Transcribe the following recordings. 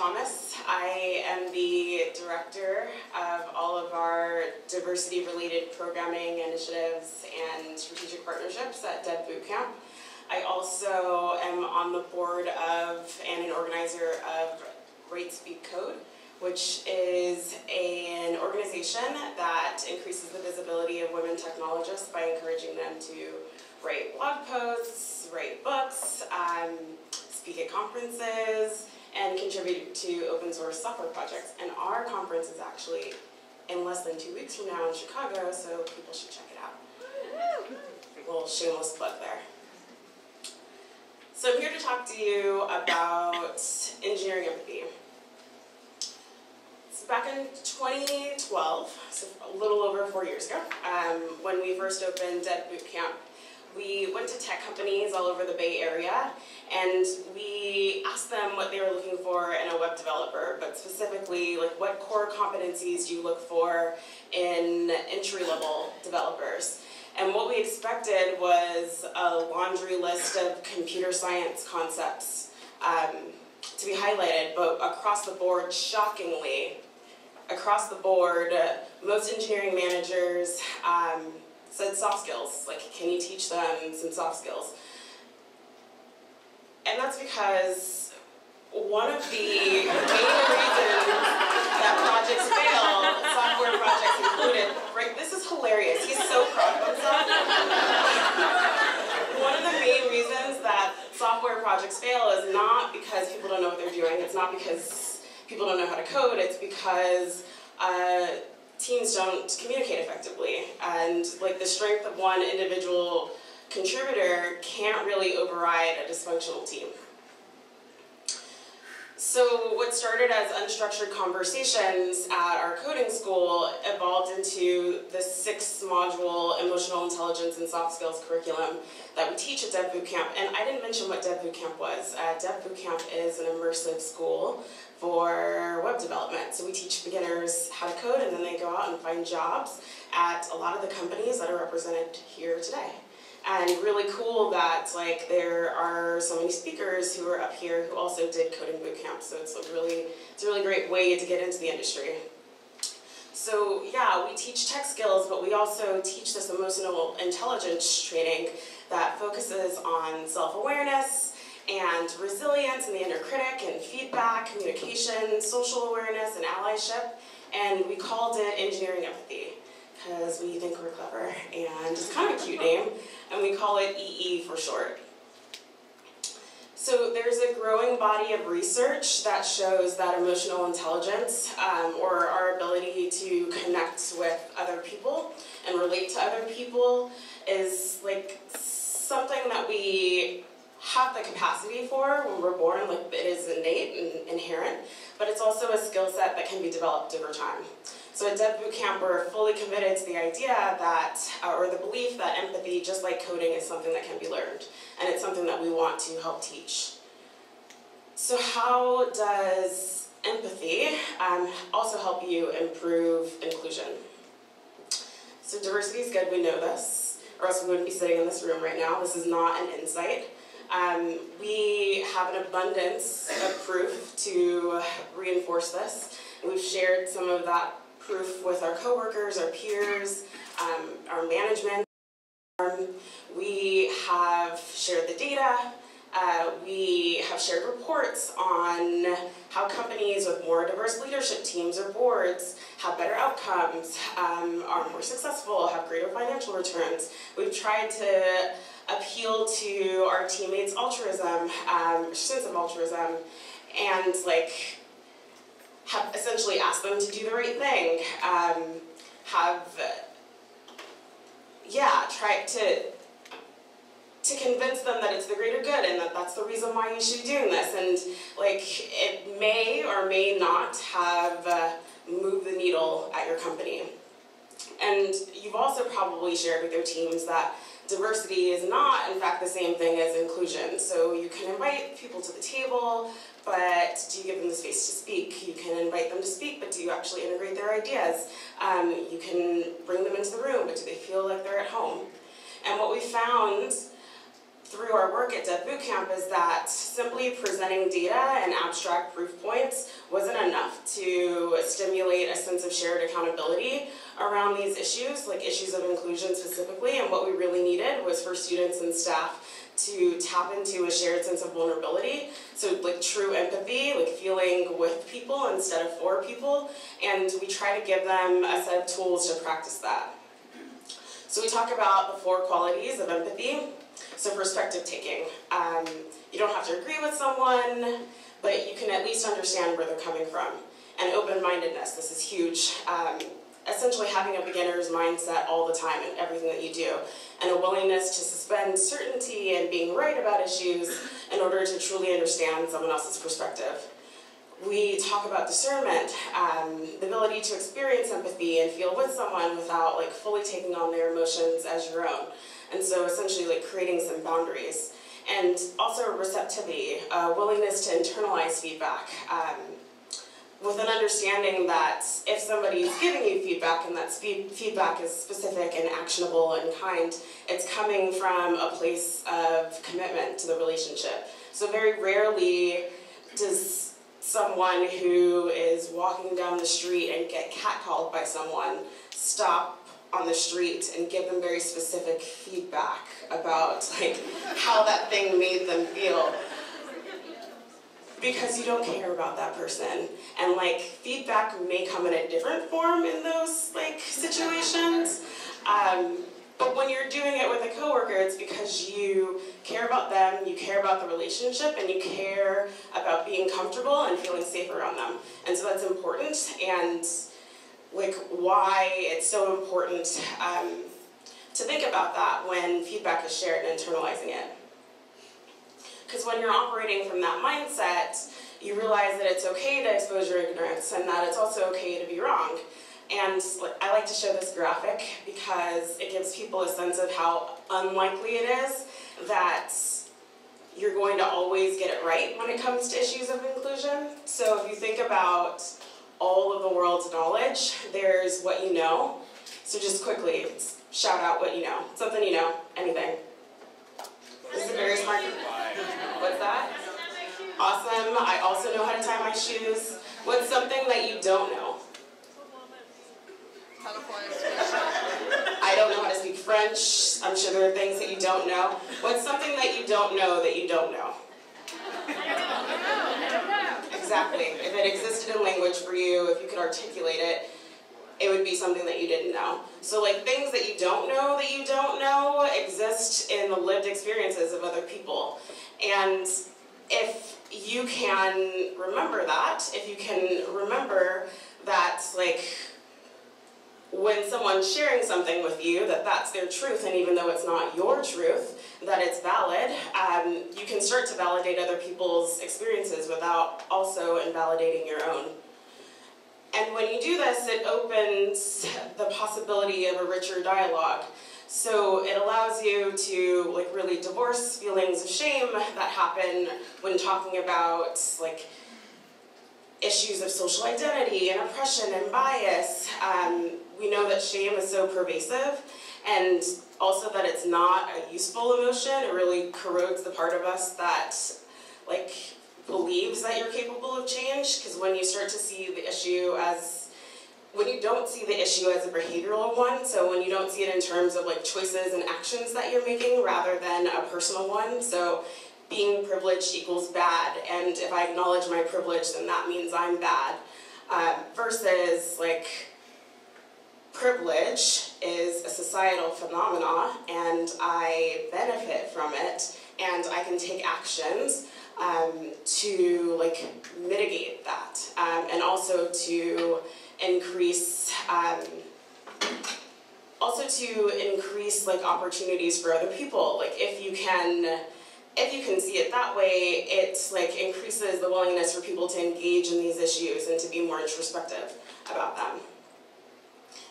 Thomas. I am the director of all of our diversity-related programming initiatives and strategic partnerships at Dev Bootcamp. I also am on the board of and an organizer of Write Speak Code, which is an organization that increases the visibility of women technologists by encouraging them to write blog posts, write books, um, speak at conferences, and contribute to open source software projects. And our conference is actually in less than two weeks from now in Chicago, so people should check it out. A little shameless plug there. So I'm here to talk to you about engineering empathy So back in 2012, so a little over four years ago, um, when we first opened Dev Bootcamp, we went to tech companies all over the Bay Area and we asked them what they were looking for in a web developer, but specifically, like what core competencies do you look for in entry-level developers? And what we expected was a laundry list of computer science concepts um, to be highlighted, but across the board, shockingly, across the board, most engineering managers um, said soft skills, like can you teach them some soft skills? And that's because one of the main reasons that projects fail, software projects included, right, this is hilarious, he's so proud of himself. one of the main reasons that software projects fail is not because people don't know what they're doing, it's not because people don't know how to code, it's because uh, teams don't communicate effectively. And like the strength of one individual contributor can't really override a dysfunctional team. So what started as unstructured conversations at our coding school evolved into the six module emotional intelligence and soft skills curriculum that we teach at Dev Bootcamp. And I didn't mention what Dev Bootcamp was. Uh, Dev Bootcamp is an immersive school for web development. So we teach beginners how to code and then they go out and find jobs at a lot of the companies that are represented here today. And really cool that like there are so many speakers who are up here who also did coding bootcamp. So it's a really it's a really great way to get into the industry. So yeah, we teach tech skills, but we also teach this emotional intelligence training that focuses on self-awareness, and resilience and the inner critic and feedback, communication, social awareness, and allyship. And we called it engineering empathy because we think we're clever and it's kind of a cute name. And we call it EE for short. So there's a growing body of research that shows that emotional intelligence, um, or our ability to connect with other people and relate to other people, is like something that we have the capacity for when we're born, like it is innate and inherent, but it's also a skill set that can be developed over time. So at Dev Bootcamp, we're fully committed to the idea that, uh, or the belief that empathy, just like coding, is something that can be learned, and it's something that we want to help teach. So how does empathy um, also help you improve inclusion? So diversity is good, we know this, or else we wouldn't be sitting in this room right now. This is not an insight. Um, we have an abundance of proof to reinforce this. We've shared some of that proof with our coworkers, our peers, um, our management. We have shared the data. Uh, we have shared reports on how companies with more diverse leadership teams or boards have better outcomes, um, are more successful, have greater financial returns. We've tried to appeal to our teammates' altruism, um, sense of altruism, and like have essentially asked them to do the right thing. Um, have yeah, try to to convince them that it's the greater good and that that's the reason why you should be doing this. And like it may or may not have uh, moved the needle at your company. And you've also probably shared with your teams that diversity is not, in fact, the same thing as inclusion. So you can invite people to the table, but do you give them the space to speak? You can invite them to speak, but do you actually integrate their ideas? Um, you can bring them into the room, but do they feel like they're at home? And what we found through our work at Dev Bootcamp is that simply presenting data and abstract proof points wasn't enough to stimulate a sense of shared accountability around these issues, like issues of inclusion specifically, and what we really needed was for students and staff to tap into a shared sense of vulnerability. So like true empathy, like feeling with people instead of for people, and we try to give them a set of tools to practice that. So we talk about the four qualities of empathy. So perspective taking. Um, you don't have to agree with someone, but you can at least understand where they're coming from. And open-mindedness, this is huge. Um, essentially having a beginner's mindset all the time in everything that you do, and a willingness to suspend certainty and being right about issues in order to truly understand someone else's perspective. We talk about discernment, um, the ability to experience empathy and feel with someone without like fully taking on their emotions as your own. And so essentially like creating some boundaries. And also receptivity, uh, willingness to internalize feedback. Um, with an understanding that if somebody is giving you feedback and that feedback is specific and actionable and kind, it's coming from a place of commitment to the relationship. So very rarely does someone who is walking down the street and get catcalled by someone stop on the street and give them very specific feedback about like how that thing made them feel because you don't care about that person. And like feedback may come in a different form in those like situations. Um, but when you're doing it with a coworker it's because you care about them you care about the relationship and you care about being comfortable and feeling safe around them. And so that's important. And like why it's so important um, to think about that when feedback is shared and internalizing it because when you're operating from that mindset, you realize that it's okay to expose your ignorance and that it's also okay to be wrong. And I like to show this graphic because it gives people a sense of how unlikely it is that you're going to always get it right when it comes to issues of inclusion. So if you think about all of the world's knowledge, there's what you know. So just quickly, shout out what you know. Something you know, anything. This is a very smart? Awesome. I also know how to tie my shoes. What's something that you don't know? I don't know how to speak French. I'm sure there are things that you don't know. What's something that you don't know that you don't know? Exactly. If it existed in language for you, if you could articulate it, it would be something that you didn't know. So like things that you don't know that you don't know exist in the lived experiences of other people. And if you can remember that, if you can remember that like when someone's sharing something with you that that's their truth and even though it's not your truth that it's valid um, you can start to validate other people's experiences without also invalidating your own and when you do this, it opens the possibility of a richer dialogue. So it allows you to like really divorce feelings of shame that happen when talking about like issues of social identity and oppression and bias. Um, we know that shame is so pervasive and also that it's not a useful emotion. It really corrodes the part of us that like believes that you're capable of change because when you start to see the issue as when you don't see the issue as a behavioral one, so when you don't see it in terms of like choices and actions that you're making rather than a personal one, so being privileged equals bad, and if I acknowledge my privilege, then that means I'm bad, um, versus like privilege is a societal phenomena and I benefit from it and I can take actions um, to like mitigate that um, and also to increase um, also to increase like opportunities for other people like if you can if you can see it that way it like increases the willingness for people to engage in these issues and to be more introspective about them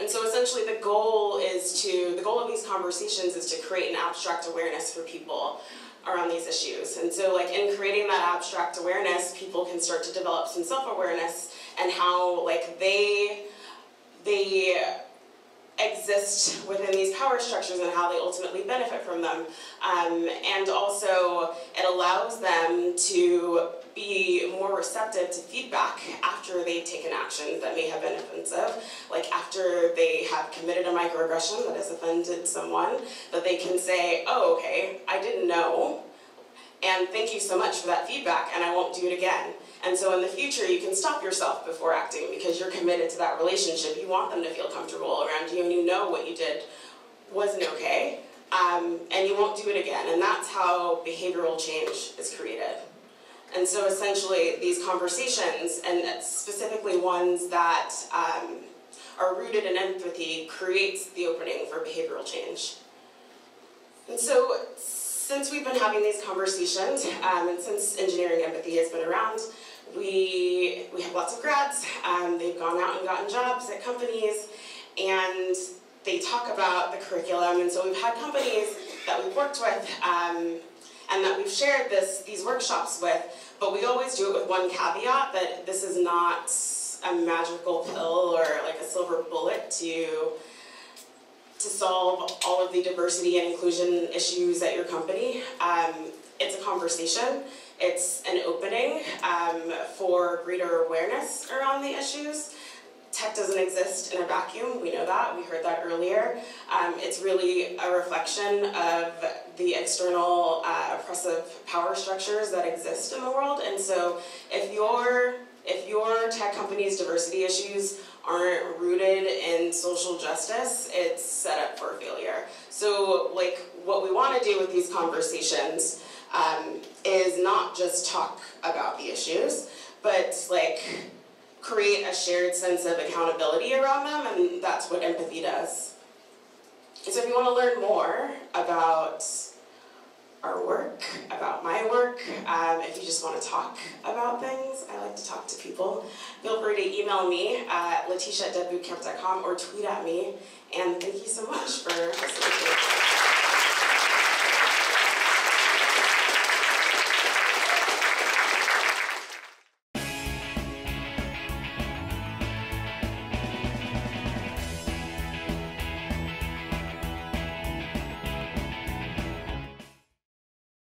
and so essentially the goal is to the goal of these conversations is to create an abstract awareness for people around these issues. And so like in creating that abstract awareness, people can start to develop some self-awareness and how like they they exist within these power structures and how they ultimately benefit from them. Um, and also, it allows them to be more receptive to feedback after they've taken actions that may have been offensive, like after they have committed a microaggression that has offended someone, that they can say, oh, okay, I didn't know, and thank you so much for that feedback, and I won't do it again. And so in the future, you can stop yourself before acting because you're committed to that relationship. You want them to feel comfortable around you, and you know what you did wasn't okay, um, and you won't do it again. And that's how behavioral change is created. And so essentially, these conversations, and specifically ones that um, are rooted in empathy, creates the opening for behavioral change. And so since we've been having these conversations, um, and since engineering empathy has been around, we, we have lots of grads. Um, they've gone out and gotten jobs at companies, and they talk about the curriculum. And so we've had companies that we've worked with um, and that we've shared this these workshops with, but we always do it with one caveat that this is not a magical pill or like a silver bullet to to solve all of the diversity and inclusion issues at your company. Um, it's a conversation. It's an opening um, for greater awareness around the issues. Tech doesn't exist in a vacuum, we know that, we heard that earlier. Um, it's really a reflection of the external uh, oppressive power structures that exist in the world. And so if your, if your tech company's diversity issues aren't rooted in social justice, it's set up for failure. So, like, what we want to do with these conversations um, is not just talk about the issues, but like create a shared sense of accountability around them, and that's what empathy does. So, if you want to learn more about our work, about my work. Um, if you just want to talk about things, I like to talk to people. Feel free to email me at lateesha or tweet at me. And thank you so much for listening